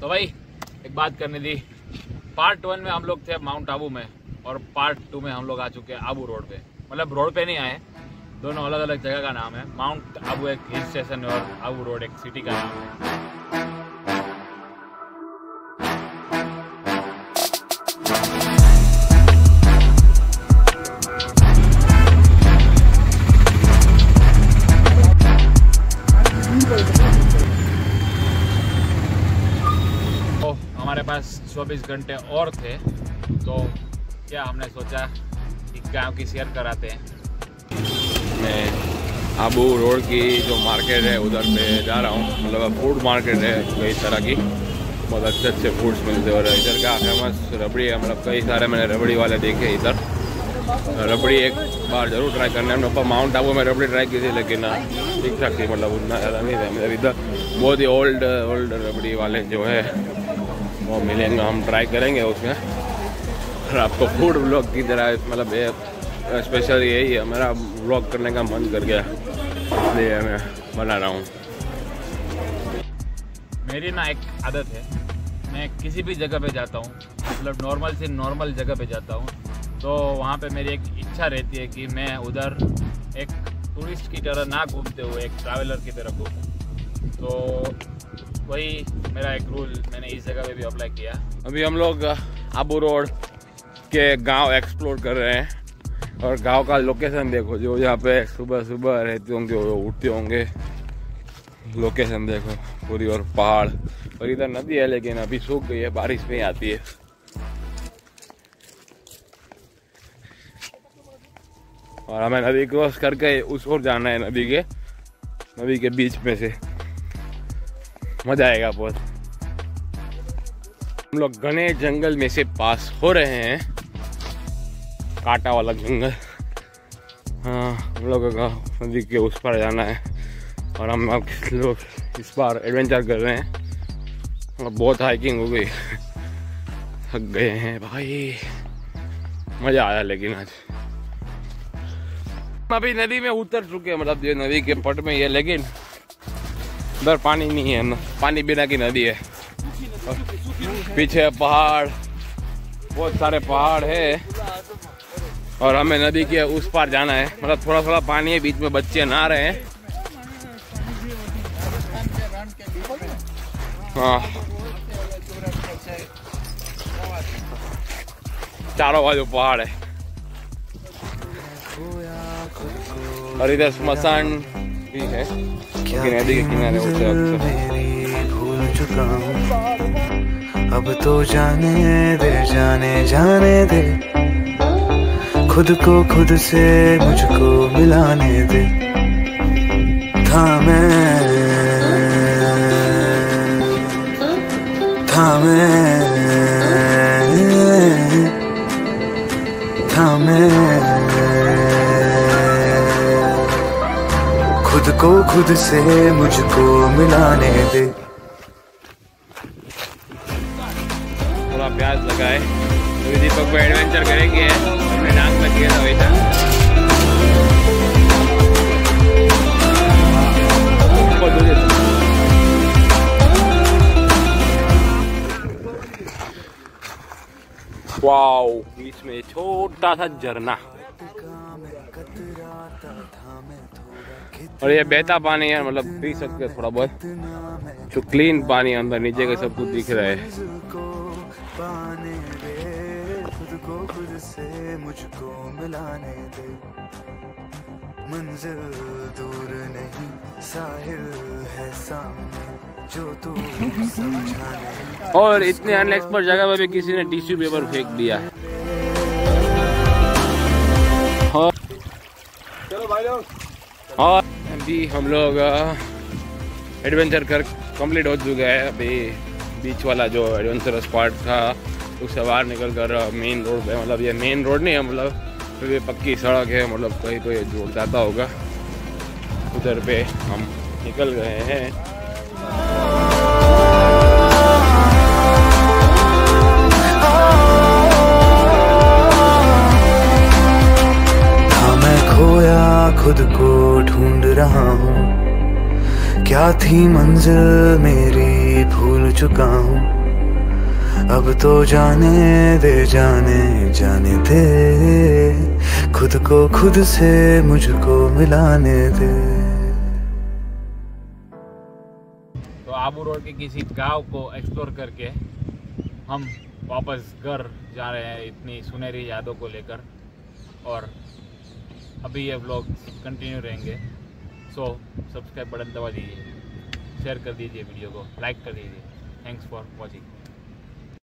तो भाई, एक बात करनी थी। पार्ट वन में हम लोग थे माउंट आबू में, और पार्ट टू में हम लोग आ चुके हैं आबू रोड पे। मतलब रोड पे नहीं आए दोनों अलग अलग जगह का नाम है। माउंट आबू एक हिल स्टेशन है और आबू रोड एक सिटी का नाम है। हमारे पास 24 घंटे और थे तो क्या हमने सोचा कि गाँव की शेयर कराते हैं? मैं आबू रोड की जो मार्केट है, उधर पे जा रहा हूँ। मतलब फ़ूड मार्केट है कई तरह की। बहुत अच्छे अच्छे फूड्स मिलते हैं और इधर का फ़ेमस रबड़ी है। मतलब कई सारे मैंने रबड़ी वाले देखे इधर। रबड़ी एक बार ज़रूर ट्राई करना है। ऊपर माउंट आबू में रबड़ी ट्राई की थी, लेकिन ठीक ठाक थी। मतलब उतना ज़्यादा नहीं था। मतलब इधर बहुत ही ओल्ड ओल्ड रबड़ी वाले जो है वो मिलेंगे, हम ट्राई करेंगे उसमें। और आपको फ़ूड ब्लॉग की तरह मतलब ये स्पेशल यही है, मेरा ब्लॉग करने का मन कर गया। इसलिए मैं बना रहा हूँ। मेरी ना एक आदत है, मैं किसी भी जगह पे जाता हूँ मतलब नॉर्मल से नॉर्मल जगह पे जाता हूँ तो वहाँ पे मेरी एक इच्छा रहती है कि मैं उधर एक टूरिस्ट की तरह ना घूमते हुए, एक ट्रैवलर की तरह घूमूँ। तो वही मेरा एक रूल मैंने इस जगह पे भी अप्लाई किया। अभी हम लोग आबू रोड के गाँव एक्सप्लोर कर रहे हैं। और गाँव का लोकेशन देखो, जो यहाँ पे सुबह सुबह रहते होंगे, वो उठते होंगे। लोकेशन देखो, पूरी और पहाड़। और इधर नदी है, लेकिन अभी सूख गई है, बारिश में ही आती है। और हमें नदी क्रॉस करके उस ओर जाना है, नदी के नदी के बीच में से। मज़ा आएगा बहुत। हम लोग घने जंगल में से पास हो रहे हैं। कांटा वाला जंगल। हाँ हम लोगों का नदी के उस पर जाना है। और हम अब लोग इस बार एडवेंचर कर रहे हैं। बहुत हाइकिंग हो गई। थक गए हैं भाई। मज़ा आया लेकिन आज। अभी नदी में उतर चुके हैं मतलब ये नदी के पट में है लेकिन उधर पानी नहीं है ना। पानी बिना की नदी है। पीछे पहाड़, बहुत सारे पहाड़ है। और हमें नदी के उस पार जाना है। मतलब थोड़ा थोड़ा पानी है, बीच में बच्चे नहा रहे हैं। हाँ। चारों बाजू पहाड़ है। और इधर स्मशान भी है नदी के किनारे होते भूल चुका हूँ। अब तो जाने दे जाने जाने दे खुद को खुद से मुझको मिलाने दे। था मैं था मैं। खुद से मुझको मिलाने दे। थोड़ा प्याज लगाए। तो दीपक को एडवेंचर करेंगे। अपने नाक में किया था वैसा। जैसे। वाओ बीच में छोटा सा झरना। और ये बहता पानी है मतलब पी सकते हैं थोड़ा बहुत। जो क्लीन पानी है अंदर, नीचे का सब कुछ दिख रहा है। मंजिल दूर नहीं साहिल है सामने और इतने अनएक्सपर्ट जगह पे भी किसी ने टिश्यू पेपर फेंक दिया। और और अभी हम लोग एडवेंचर कर कंप्लीट हो चुका है। अभी बीच वाला जो एडवेंचर स्पॉट था, उससे बाहर निकल कर मेन रोड पे मतलब ये मेन रोड नहीं है मतलब तो ये पक्की सड़क है मतलब कहीं कोई जोड़ जाता होगा। उधर पे हम निकल गए हैं। खुद को ढूंढ रहा हूँ। क्या थी मंजिल मेरी भूल चुका हूँ। अब तो जाने दे, जाने जाने दे। खुद को खुद से मुझको मिलाने दे। तो आबू रोड के किसी गाँव को एक्सप्लोर करके हम वापस घर जा रहे हैं, इतनी सुनहरी यादों को लेकर। और अभी ये व्लॉग कंटिन्यू रहेंगे। सो सब्सक्राइब बटन दबा दीजिए। शेयर कर दीजिए वीडियो को। लाइक कर दीजिए। Thanks for watching